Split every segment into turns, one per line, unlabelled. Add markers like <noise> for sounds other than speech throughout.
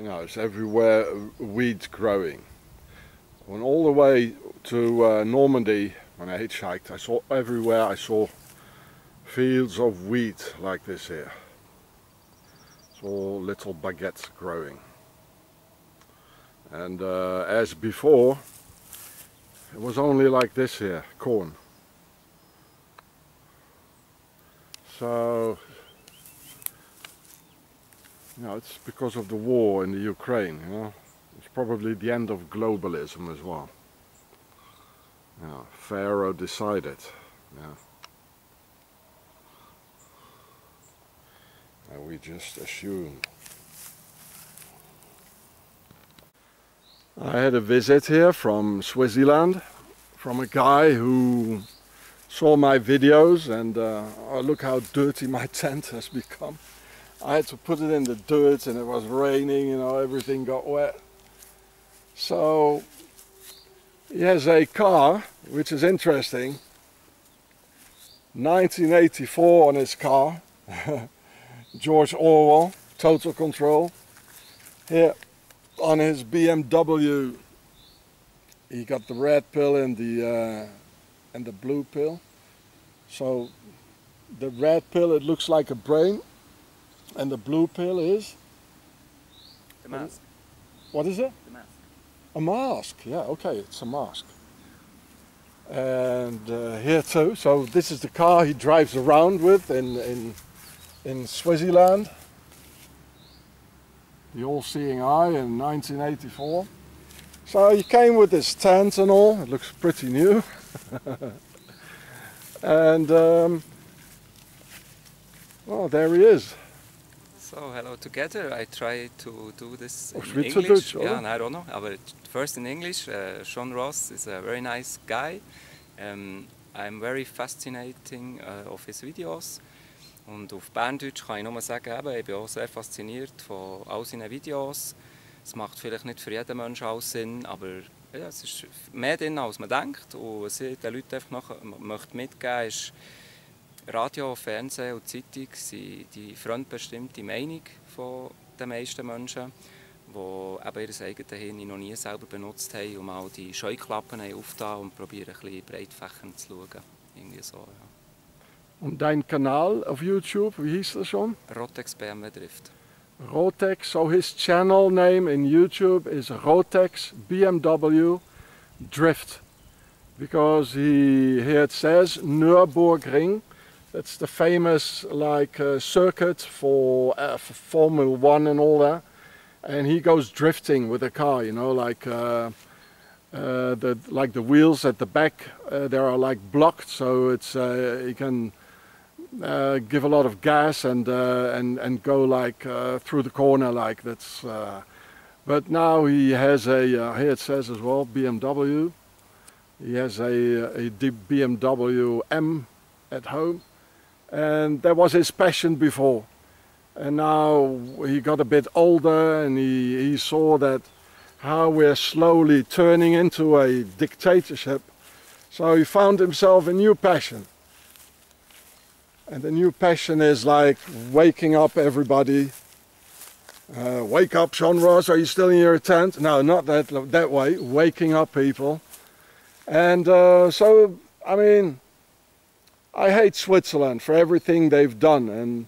you know, it's everywhere weeds growing. Went all the way to uh, Normandy when I hitchhiked. I saw everywhere I saw fields of wheat like this here. It's all little baguettes growing. And uh, as before, it was only like this here, corn. So, you know, it's because of the war in the Ukraine, you know. It's probably the end of globalism as well. Yeah, Pharaoh decided. Yeah. And we just assume. I had a visit here from Swissyland, from a guy who saw my videos and uh, oh, look how dirty my <laughs> tent has become. I had to put it in the dirt and it was raining, you know, everything got wet. So he has a car, which is interesting. 1984 on his car. <laughs> George Orwell, Total Control. Here on his BMW, he got the red pill and the uh, and the blue pill. So the red pill it looks like a brain, and the blue pill is
The mask.
what is it?
The mask.
A mask. Yeah, okay, it's a mask. And uh, here too. So this is the car he drives around with in in in Swissyland. The all-seeing eye in 1984. So he came with his tent and all. It looks pretty new. <laughs> and um, well, there he is.
So, hello together. I try to do this
Auf
in English.
oder?
Yeah, I don't know. But first in English. Uh, Sean Ross is a very nice guy. Um, I'm very fascinating uh, of his videos. Und auf Berndeutsch kann ich nur sagen, eben, ich bin auch sehr fasziniert von all seinen Videos. Es macht vielleicht nicht für jeden Menschen alles Sinn, aber ja, es ist mehr drin, als man denkt. Und was ich den Leuten einfach noch möchte mitgeben ist, Radio, Fernsehen und Zeitung sind die fremdbestimmte Meinung von den meisten Menschen, die eben ihr eigenes Hirn noch nie selber benutzt haben und mal die Scheuklappen aufgetan und probieren ein bisschen breitfächernd zu schauen. Irgendwie so, ja.
Und dein Kanal auf YouTube, wie hieß das schon?
Rotex BMW Drift.
Rotex. So his channel name in YouTube is Rotex BMW Drift. Because he here it says Nürburgring. That's the famous like uh, circuit for, uh, for Formula One and all that. And he goes drifting with a car, you know, like uh, uh, the like the wheels at the back. Uh, they are like blocked, so it's uh, he can give a lot of gas and and and go like through the corner like that's. But now he has a here it says as well BMW. He has a a BMW M at home, and that was his passion before. And now he got a bit older and he, he saw that how we're slowly turning into a dictatorship. So he found himself a new passion. And the new passion is like waking up everybody. Uh, wake up, Sean Ross, are you still in your tent? No, not that, that way, waking up people. And uh, so, I mean, I hate Switzerland for everything they've done. And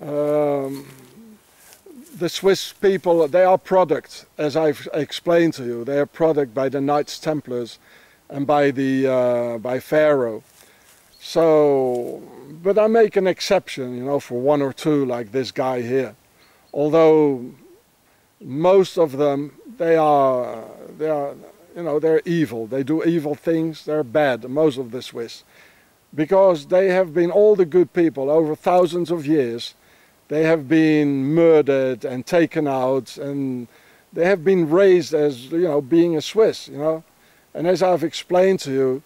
um, the Swiss people, they are product, as I've explained to you. They are product by the Knights Templars and by the uh, by Pharaoh. So, but I make an exception, you know, for one or two, like this guy here. Although most of them, they are, they are, you know, they're evil. They do evil things. They're bad. Most of the Swiss, because they have been all the good people over thousands of years. They have been murdered and taken out, and they have been raised as you know, being a Swiss, you know. And as I've explained to you,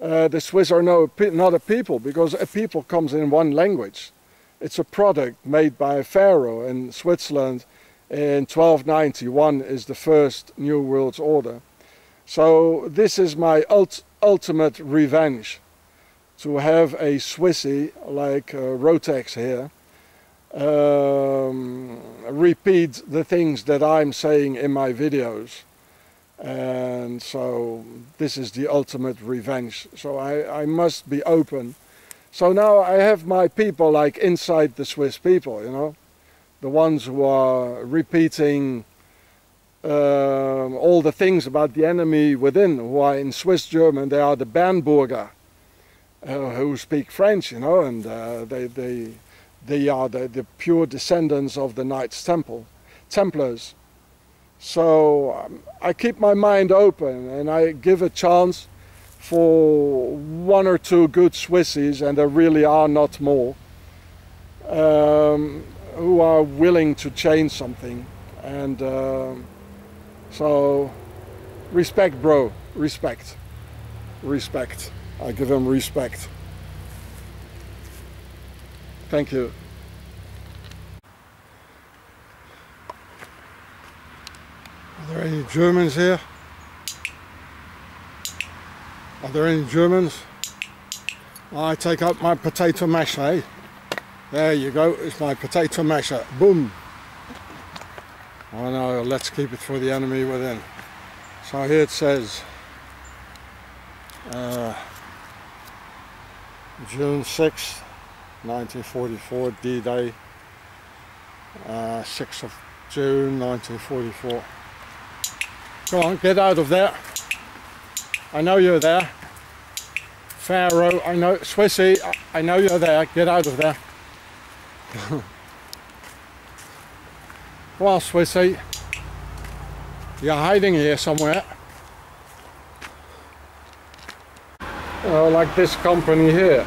uh, the Swiss are no, not a people because a people comes in one language. It's a product made by a Pharaoh in Switzerland in 1291 is the first New World Order. So this is my ult- ultimate revenge to have a Swissy like uh, Rotex here um, repeat the things that I'm saying in my videos. And so this is the ultimate revenge. So I, I must be open. So now I have my people like inside the Swiss people, you know, the ones who are repeating um, all the things about the enemy within, who are in Swiss German, they are the Bernburger, uh, who speak French, you know, and uh, they, they, they are the, the pure descendants of the Knights Temple, Templars. So um, I keep my mind open and I give a chance for one or two good Swissies, and there really are not more, um, who are willing to change something. And um, so, respect, bro, respect, respect. I give him respect. Thank you. Are there any Germans here? Are there any Germans? I take up my potato masher, eh? There you go, it's my potato masher. Boom! Oh no, let's keep it for the enemy within. So here it says uh, June 6, 1944, D-Day, uh, 6th of June 1944. Come on, get out of there. I know you're there. Pharaoh, I know, Swissy, I know you're there. Get out of there. <laughs> well, Swissy, you're hiding here somewhere. Uh, like this company here.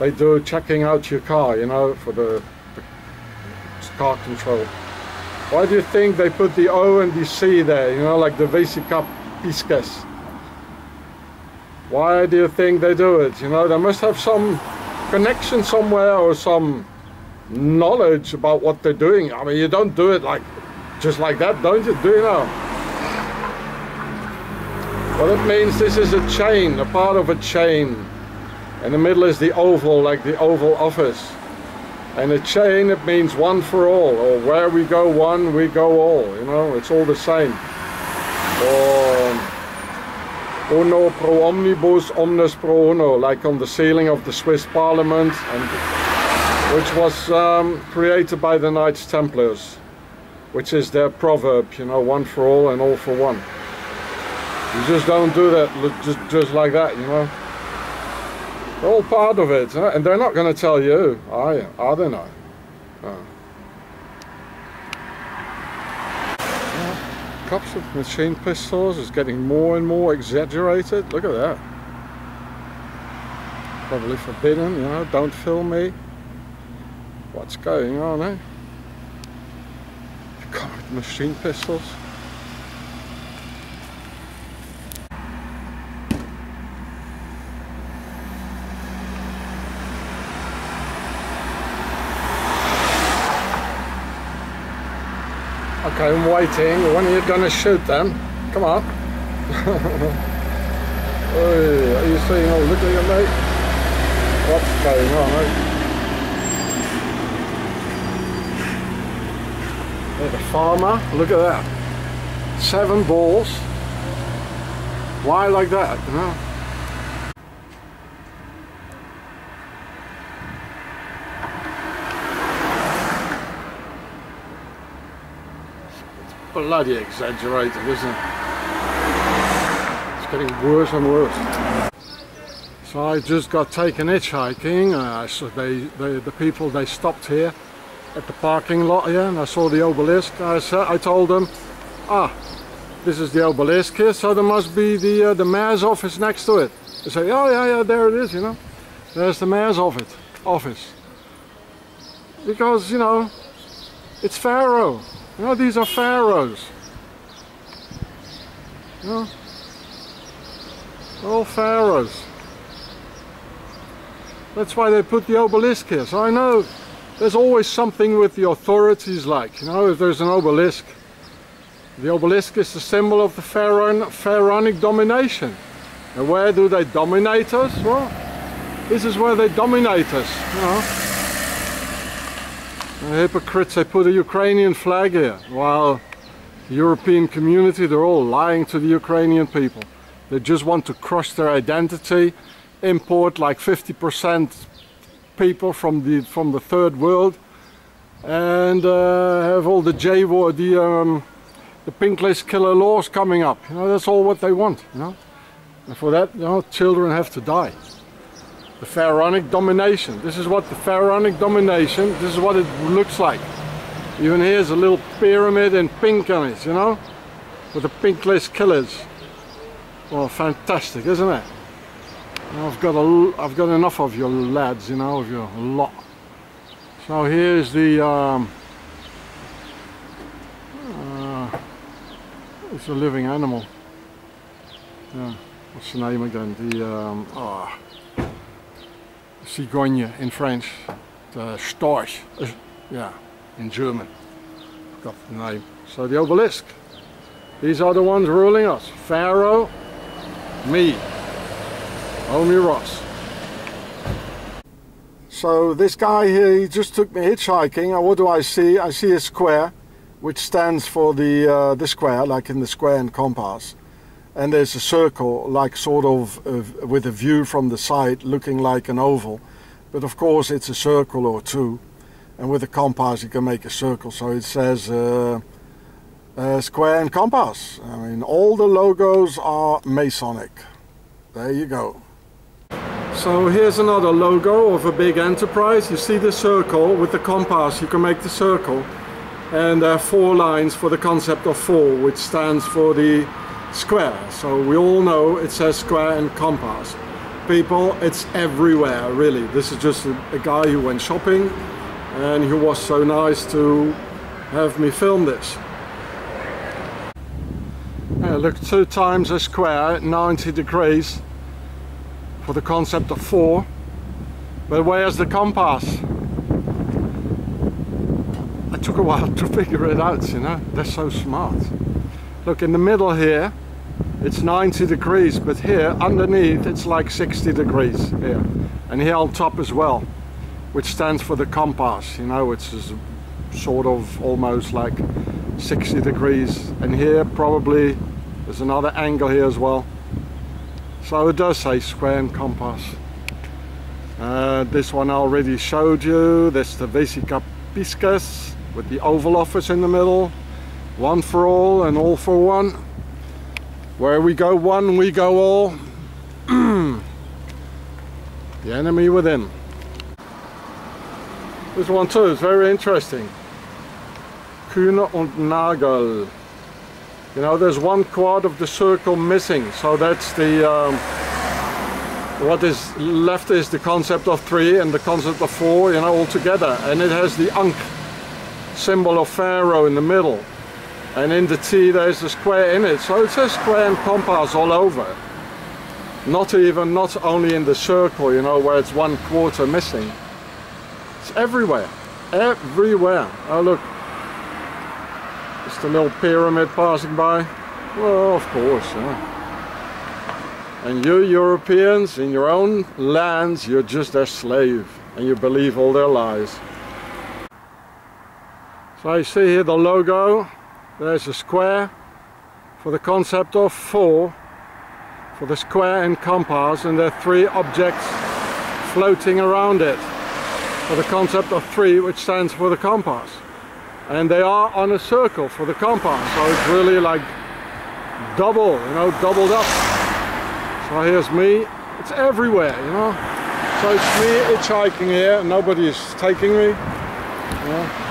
They do checking out your car, you know, for the, the car control. Why do you think they put the O and the C there, you know, like the Vesica Pisces? Why do you think they do it? You know, they must have some connection somewhere or some knowledge about what they're doing. I mean, you don't do it like just like that, don't you? Do you know? Well, it means this is a chain, a part of a chain. In the middle is the oval, like the Oval Office. And a chain, it means one for all, or where we go one, we go all, you know, it's all the same. Or uno pro omnibus, omnes pro uno, like on the ceiling of the Swiss parliament, and, which was um, created by the Knights Templars, which is their proverb, you know, one for all and all for one. You just don't do that just, just like that, you know. They're all part of it, huh? and they're not going to tell you, are you? Are they not? Oh. cups of machine pistols is getting more and more exaggerated. Look at that. Probably forbidden, you know, don't film me. What's going on, eh? Come with machine pistols. Okay, I'm waiting. When are you gonna shoot them? Come on. <laughs> Are you seeing all look at mate? What's going on, eh? There's a farmer, look at that. Seven balls. Why like that, you know? Bloody exaggerated, isn't it? It's getting worse and worse. So I just got taken hitchhiking. I saw they, they, the people, they stopped here at the parking lot here and I saw the obelisk. I, said, I told them, ah, this is the obelisk here, so there must be the, uh, the mayor's office next to it. They say, oh yeah, yeah, there it is, you know. There's the mayor's office. office. Because, you know, it's Pharaoh. Know, these are pharaohs. You know, all pharaohs. That's why they put the obelisk here. So I know there's always something with the authorities like, you know, if there's an obelisk. The obelisk is the symbol of the pharaonic domination. And where do they dominate us? Well, this is where they dominate us, you know. Hypocrites, they put a Ukrainian flag here, while European community, they're all lying to the Ukrainian people. They just want to crush their identity, import like 50% people from the from the third world, and uh, have all the J war, the um, the pink list killer laws coming up. You know, that's all what they want. You know, and for that, you know, children have to die. The pharaonic domination. This is what the pharaonic domination. This is what it looks like. Even here's a little pyramid in pink on it. You know, with the pink list killers. Well, fantastic, isn't it? I've got a, I've got enough of your lads, you know, of your lot. So here's the, um, uh, it's a living animal. Yeah, what's the name again? The, um, oh, cigogne in French. The storch, yeah, in German. Got the name. So the obelisk. These are the ones ruling us. Pharaoh, me, Omi Ross. So this guy here, he just took me hitchhiking. And what do I see? I see a square, which stands for the uh, the square, like in the square and compass. And there's a circle, like sort of uh, with a view from the side, looking like an oval. But of course, it's a circle or two. And with a compass, you can make a circle. So it says uh, uh square and compass. I mean, all the logos are Masonic. There you go. So here's another logo of a big enterprise. You see the circle with the compass, you can make the circle. And there are four lines for the concept of four, which stands for the square. So we all know it says square and compass. People, it's everywhere, really. This is just a, a guy who went shopping and he was so nice to have me film this. Yeah, look, two times a square, 90 degrees for the concept of four. But where's the compass? I took a while <laughs> to figure it out, you know, they're so smart. Look, in the middle here, it's 90 degrees, but here underneath it's like 60 degrees here. And here on top as well, which stands for the compass, you know, which is sort of almost like 60 degrees. And here probably there's another angle here as well. So it does say square and compass. Uh, this one I already showed you. That's the Vesica Pisces with the Oval Office in the middle. One for all and all for one. Where we go one, we go all. <clears throat> the enemy within. This one too is very interesting. Kühne und Nagel. You know, there's one quad of the circle missing, so that's the um, what is left is the concept of three and the concept of four, you know, all together. And it has the Ankh symbol of Pharaoh in the middle. And in the T there's a square in it. So it's a square and compass all over. Not even, not only in the circle, you know, where it's one quarter missing. It's everywhere. Everywhere. Oh look, just a little pyramid passing by. Well, of course. And you Europeans, in your own lands, you're just their slave. And you believe all their lies. So you see here the logo. There's a square for the concept of four. For the square and compass. And there are three objects floating around it. For the concept of three, which stands for the compass and they are on a circle for the compass so it's really like double you know doubled up so here's me it's everywhere you know so it's me hitchhiking here nobody's taking me you know?